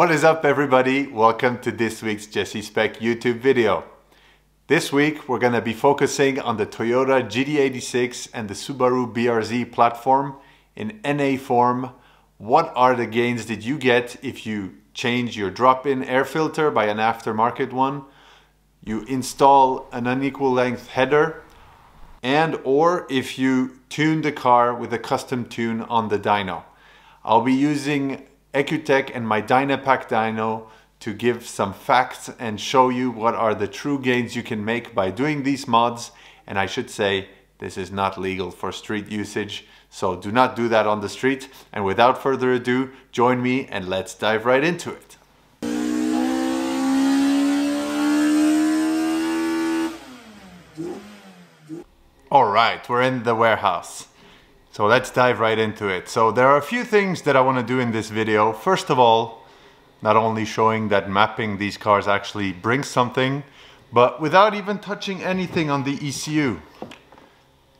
What is up everybody? Welcome to this week's Jesse Spec YouTube video. This week we're going to be focusing on the Toyota GT86 and the Subaru BRZ platform in NA form. What are the gains that you get if you change your drop-in air filter by an aftermarket one, you install an unequal length header, and or if you tune the car with a custom tune on the dyno. I'll be using EcuTek and my Dynapack dyno to give some facts and show you what are the true gains you can make by doing these mods. And I should say, this is not legal for street usage, so do not do that on the street. And without further ado, join me and let's dive right into it. All right, we're in the warehouse. So let's dive right into it. So there are a few things that I want to do in this video. First of all, not only showing that mapping these cars actually brings something, but without even touching anything on the ECU.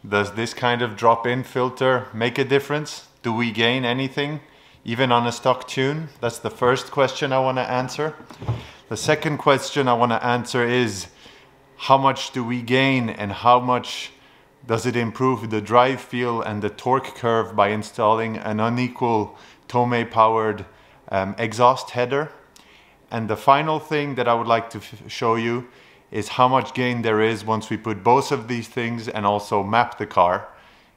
Does this kind of drop-in filter make a difference? Do we gain anything, even on a stock tune? That's the first question I want to answer. The second question I want to answer is, how much do we gain and how much does it improve the drive feel and the torque curve by installing an unequal Tomei powered um, exhaust header? And the final thing that I would like to show you is how much gain there is once we put both of these things and also map the car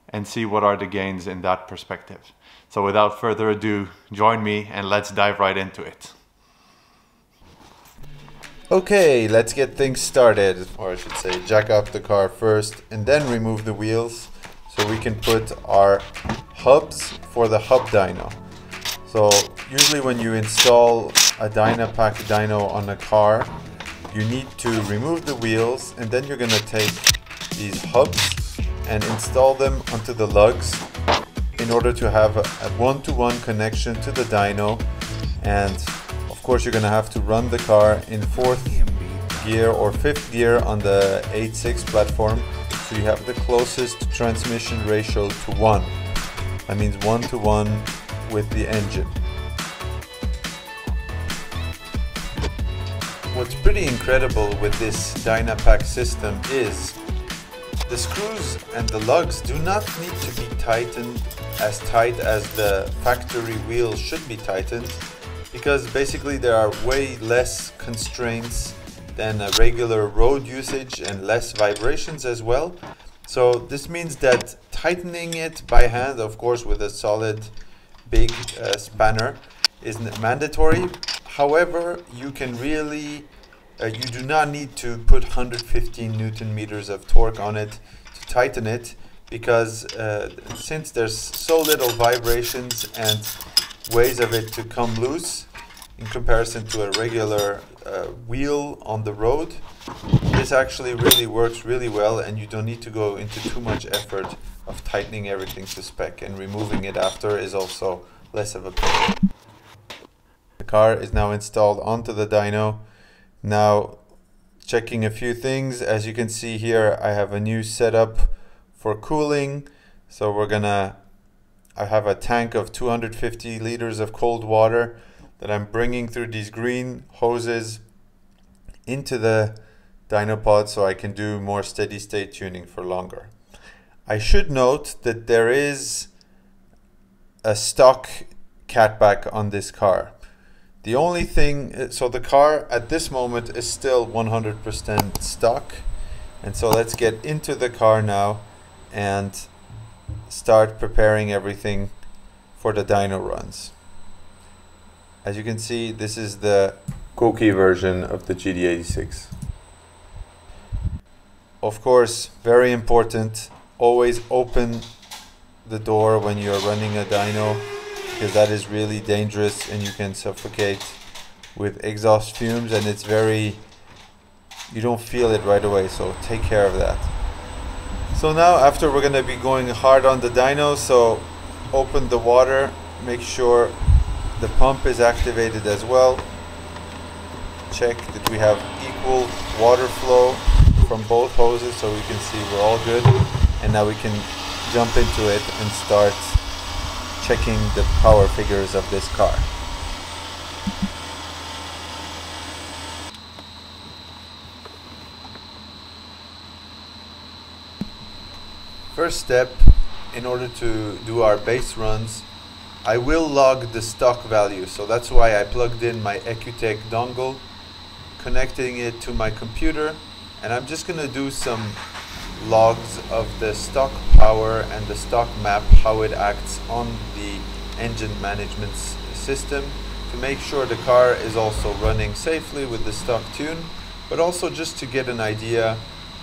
and see what are the gains in that perspective. So without further ado, join me and let's dive right into it. Okay, let's get things started, or I should say jack up the car first and then remove the wheels so we can put our hubs for the hub dyno. So usually when you install a Dynapack dyno on a car, you need to remove the wheels and then you're to take these hubs and install them onto the lugs in order to have a one-to-one -one connection to the dyno and course you're to have to run the car in fourth gear or fifth gear on the 8.6 platform. So you have the closest transmission ratio to 1 that means 1 to 1 with the engine. What's pretty incredible with this Dynapack system is the screws and the lugs do not need to be tightened as tight as the factory wheels should be tightened because basically there are way less constraints than a regular road usage and less vibrations as well. So this means that tightening it by hand, of course with a solid big uh, spanner, is mandatory However, you can really, uh, you do not need to put 115 newton meters of torque on it to tighten it because uh, since there's so little vibrations and ways of it to come loose in comparison to a regular uh, wheel on the road, this actually really works really well and you don't need to go into too much effort of tightening everything to spec and removing it after is also less of a pain The car is now installed onto the dyno. Now checking a few things. As you can see here, I have a new setup for cooling. So we're gonna, I have a tank of 250 liters of cold water that I'm bringing through these green hoses into the dynopod so I can do more steady state tuning for longer. I should note that there is a stock catback on this car. The only thing, so the car at this moment is still 100% stock. And so let's get into the car now and start preparing everything for the dyno runs. As you can see, this is the Kouki version of the GT86. Of course, very important, always open the door when you're running a dyno because that is really dangerous and you can suffocate with exhaust fumes and it's very you don't feel it right away so take care of that so now after we're going to be going hard on the dyno so open the water make sure the pump is activated as well check that we have equal water flow from both hoses so we can see we're all good and now we can jump into it and start checking the power figures of this car. First step, in order to do our base runs, I will log the stock value. So that's why I plugged in my EcuTek dongle, connecting it to my computer, and I'm just gonna do some logs of the stock power and the stock map, how it acts on the engine management system to make sure the car is also running safely with the stock tune, but also just to get an idea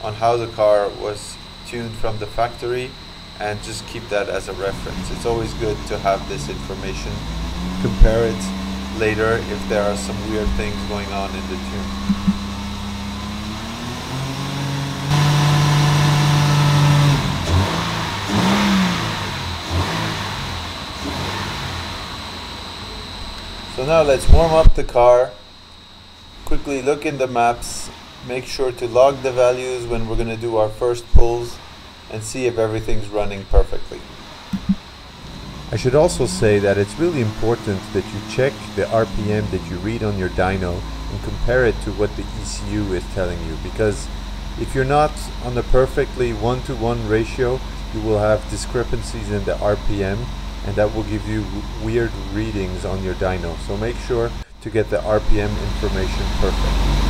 on how the car was tuned from the factory and just keep that as a reference. It's always good to have this information, compare it later if there are some weird things going on in the tune. So now let's warm up the car, quickly look in the maps, make sure to log the values when we're going to do our first pulls and see if everything's running perfectly. I should also say that it's really important that you check the RPM that you read on your dyno and compare it to what the ECU is telling you because if you're not on a perfectly one-to-one -one ratio you will have discrepancies in the RPM and that will give you weird readings on your dyno. So make sure to get the RPM information perfect.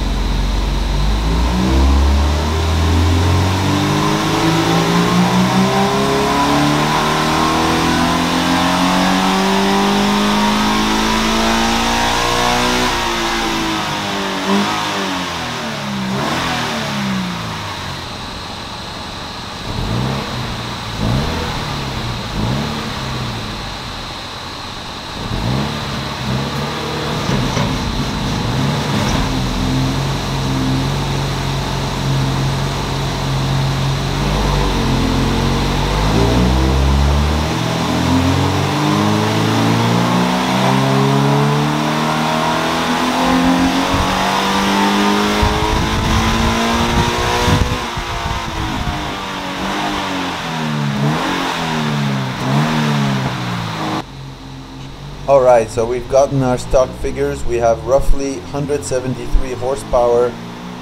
Alright, so we've gotten our stock figures. We have roughly 173 horsepower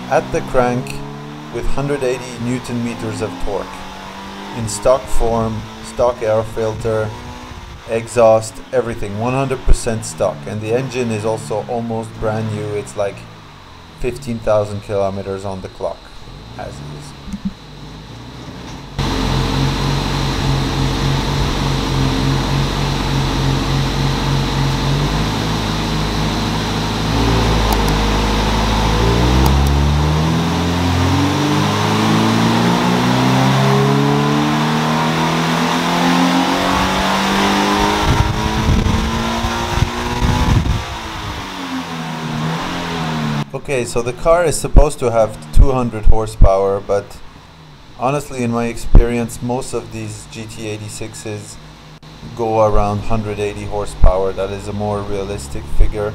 at the crank with 180 newton meters of torque. In stock form, stock air filter, exhaust, everything, 100% stock. And the engine is also almost brand new. It's like 15,000 kilometers on the clock as is. Okay, so the car is supposed to have 200 horsepower, but honestly, in my experience, most of these GT86s go around 180 horsepower. That is a more realistic figure,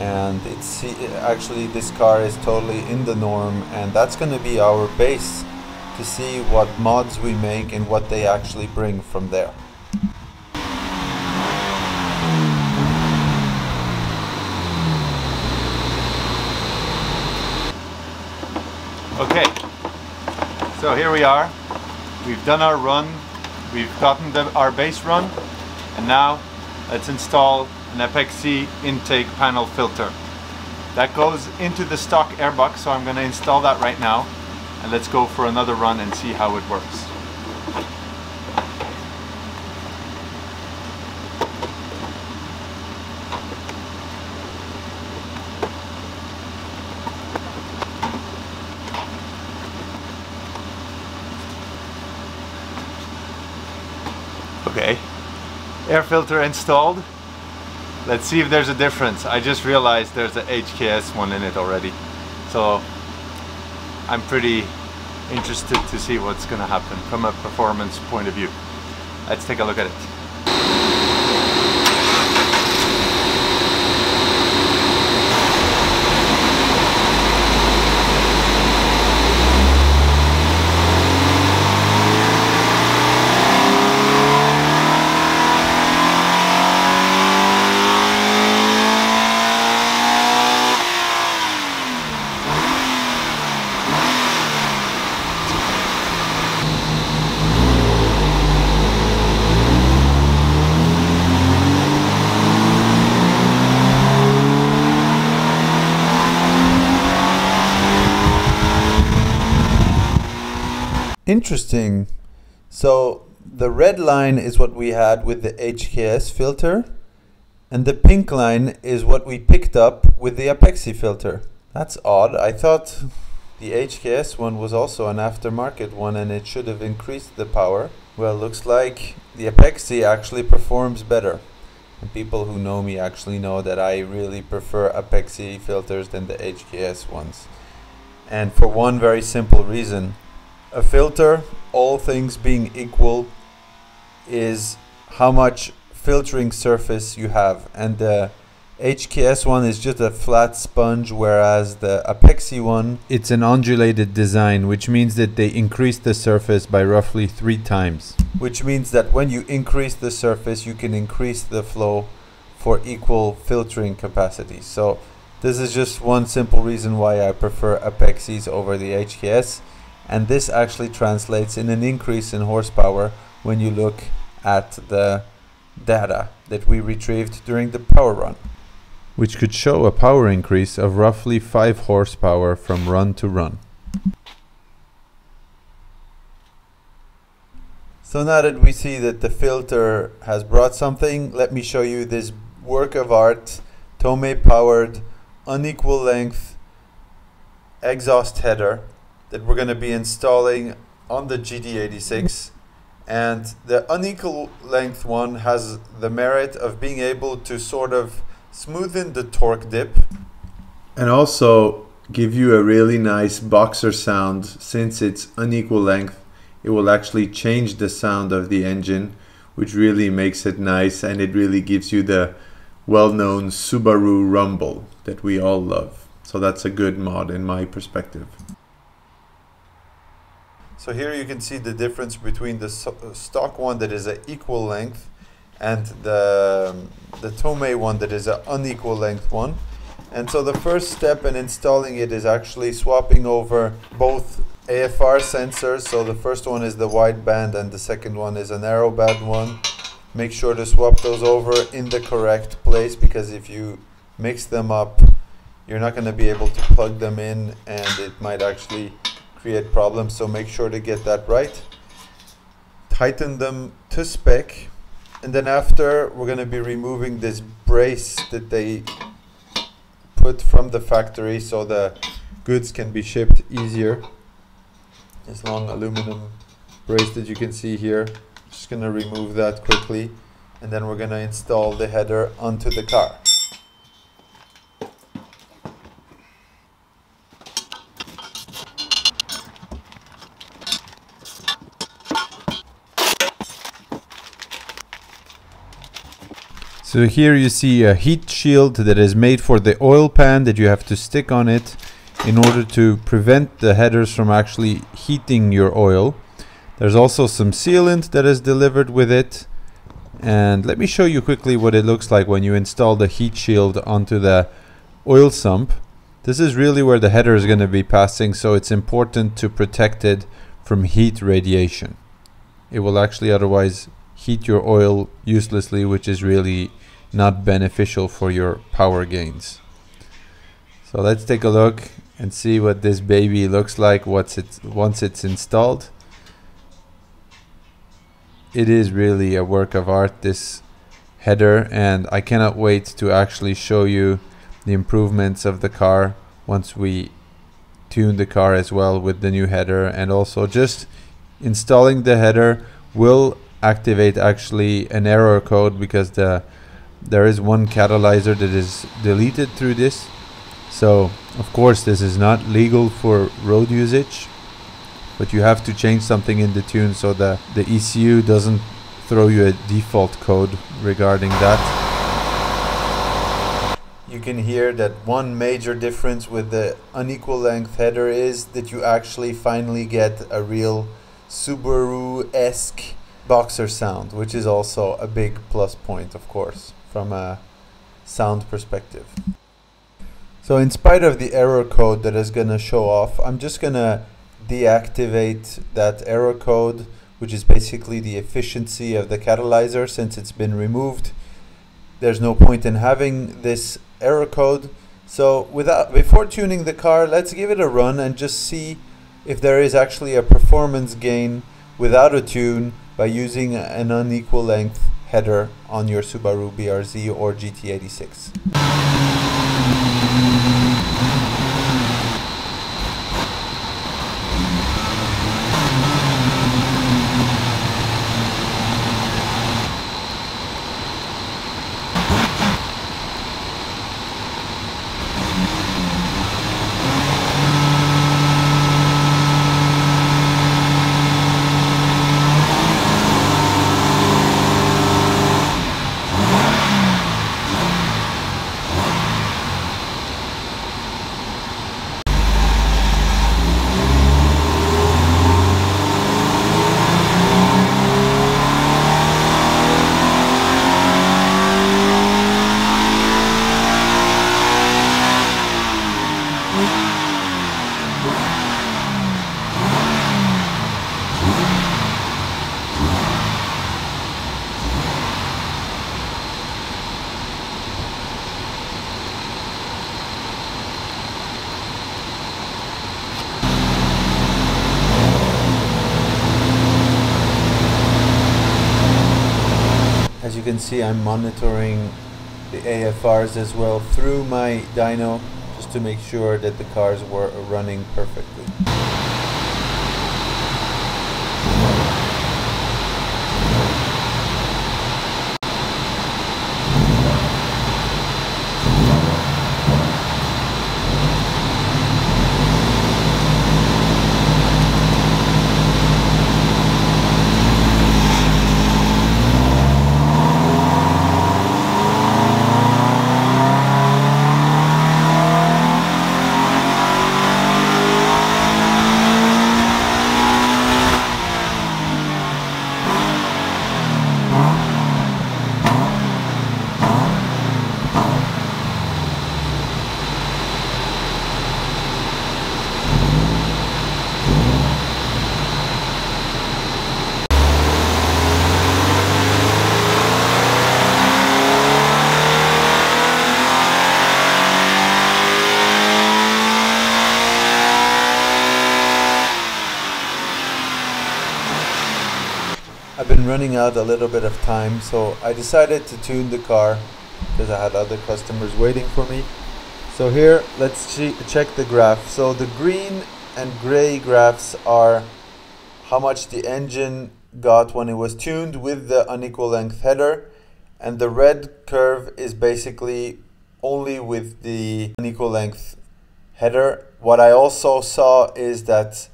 and it's actually this car is totally in the norm, and that's going to be our base to see what mods we make and what they actually bring from there. Okay, so here we are. We've done our run, we've gotten the, our base run, and now let's install an Apexi intake panel filter. That goes into the stock airbox, so I'm going to install that right now, and let's go for another run and see how it works. Okay, air filter installed. Let's see if there's a difference. I just realized there's a HKS one in it already. So I'm pretty interested to see what's gonna happen from a performance point of view. Let's take a look at it. Interesting. So the red line is what we had with the HKS filter, and the pink line is what we picked up with the Apexi filter. That's odd. I thought the HKS one was also an aftermarket one and it should have increased the power. Well, looks like the Apexi actually performs better. And people who know me actually know that I really prefer Apexi filters than the HKS ones. And for one very simple reason. A filter, all things being equal, is how much filtering surface you have. And the HKS one is just a flat sponge, whereas the Apexi one, it's an undulated design, which means that they increase the surface by roughly three times. Which means that when you increase the surface, you can increase the flow for equal filtering capacity. So this is just one simple reason why I prefer Apexis over the HKS. And this actually translates in an increase in horsepower when you look at the data that we retrieved during the power run which could show a power increase of roughly 5 horsepower from run to run. So now that we see that the filter has brought something, let me show you this work of art, Tomei powered, unequal length exhaust header that we're going to be installing on the GT86. And the unequal length one has the merit of being able to sort of smoothen the torque dip. And also give you a really nice boxer sound. Since it's unequal length it will actually change the sound of the engine which really makes it nice. And it really gives you the well-known Subaru rumble that we all love. So that's a good mod in my perspective so here you can see the difference between the uh, stock one that is an equal length and the, um, the Tomei one that is an unequal length one. And so the first step in installing it is actually swapping over both AFR sensors. So the first one is the wideband and the second one is a narrowband one. Make sure to swap those over in the correct place because if you mix them up, you're not going to be able to plug them in and it might actually create problems. So make sure to get that right. Tighten them to spec and then after, we're going to be removing this brace that they put from the factory so the goods can be shipped easier. This long aluminum brace that you can see here. Just going to remove that quickly. And then we're going to install the header onto the car. So here you see a heat shield that is made for the oil pan that you have to stick on it in order to prevent the headers from actually heating your oil. There's also some sealant that is delivered with it. And let me show you quickly what it looks like when you install the heat shield onto the oil sump. This is really where the header is going to be passing, so it's important to protect it from heat radiation. It will actually otherwise heat your oil uselessly, which is really not beneficial for your power gains. So let's take a look and see what this baby looks like once it's, once it's installed. It is really a work of art, this header, and I cannot wait to actually show you the improvements of the car once we tune the car as well with the new header and also just installing the header will activate actually an error code because the there is one catalyzer that is deleted through this. So of course this is not legal for road usage but you have to change something in the tune so that the ECU doesn't throw you a default code regarding that. You can hear that one major difference with the unequal length header is that you actually finally get a real Subaru-esque boxer sound, which is also a big plus point, of course from a sound perspective. So in spite of the error code that is going to show off, I'm just going to deactivate that error code, which is basically the efficiency of the catalyzer since it's been removed. There's no point in having this error code. So without before tuning the car, let's give it a run and just see if there is actually a performance gain without a tune by using an unequal length header on your Subaru BRZ or GT86. As you can see, I'm monitoring the AFRs as well through my dyno just to make sure that the cars were running perfectly. Been running out a little bit of time, so I decided to tune the car because I had other customers waiting for me. So here, let's che check the graph. So the green and gray graphs are how much the engine got when it was tuned with the unequal length header, and the red curve is basically only with the unequal length header. What I also saw is that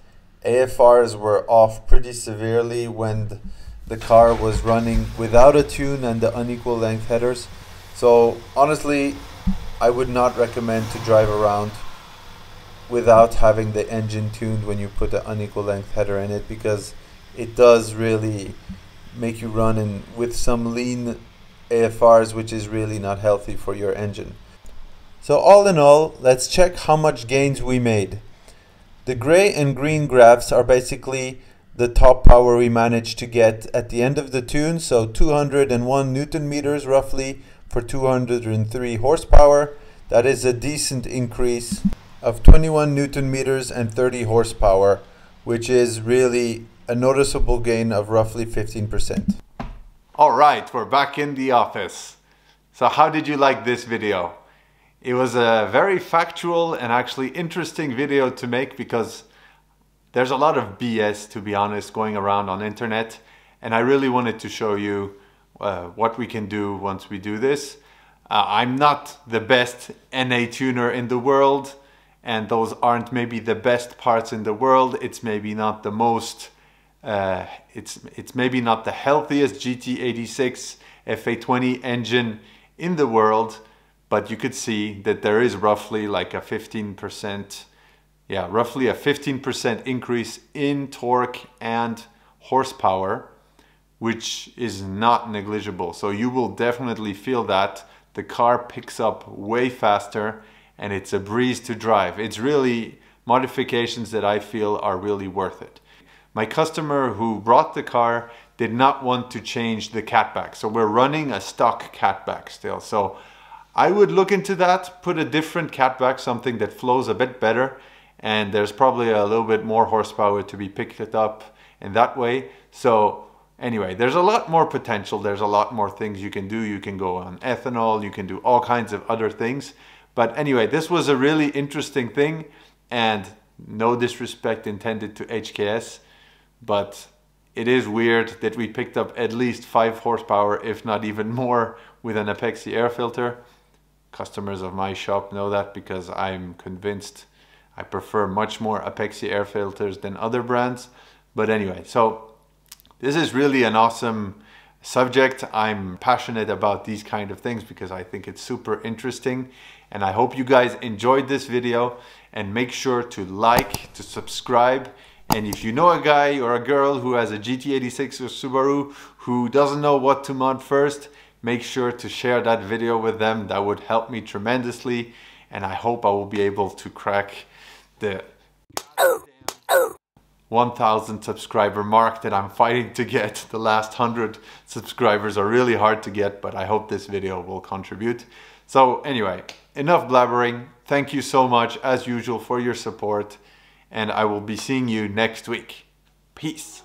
AFRs were off pretty severely when the car was running without a tune and the unequal length headers. So honestly, I would not recommend to drive around without having the engine tuned when you put the unequal length header in it because it does really make you run in with some lean AFRs which is really not healthy for your engine. So all in all, let's check how much gains we made. The gray and green graphs are basically the top power we managed to get at the end of the tune. So 201 Newton meters roughly for 203 horsepower. That is a decent increase of 21 Newton meters and 30 horsepower, which is really a noticeable gain of roughly 15%. All right, we're back in the office. So how did you like this video? It was a very factual and actually interesting video to make because there's a lot of BS, to be honest, going around on internet. And I really wanted to show you uh, what we can do once we do this. Uh, I'm not the best NA tuner in the world, and those aren't maybe the best parts in the world. It's maybe not the most, uh, it's, it's maybe not the healthiest GT86 FA20 engine in the world, but you could see that there is roughly like a 15% yeah, roughly a 15% increase in torque and horsepower, which is not negligible. So you will definitely feel that the car picks up way faster and it's a breeze to drive. It's really modifications that I feel are really worth it. My customer who brought the car did not want to change the catback. So we're running a stock catback still. So I would look into that, put a different catback, something that flows a bit better and there's probably a little bit more horsepower to be picked up in that way. So anyway, there's a lot more potential. There's a lot more things you can do. You can go on ethanol, you can do all kinds of other things. But anyway, this was a really interesting thing and no disrespect intended to HKS, but it is weird that we picked up at least five horsepower, if not even more, with an Apexi air filter. Customers of my shop know that because I'm convinced I prefer much more Apexi air filters than other brands. But anyway, so this is really an awesome subject. I'm passionate about these kind of things because I think it's super interesting. And I hope you guys enjoyed this video and make sure to like, to subscribe. And if you know a guy or a girl who has a GT86 or Subaru who doesn't know what to mod first, make sure to share that video with them. That would help me tremendously. And I hope I will be able to crack the 1000 subscriber mark that I'm fighting to get. The last 100 subscribers are really hard to get, but I hope this video will contribute. So anyway, enough blabbering. Thank you so much as usual for your support and I will be seeing you next week. Peace.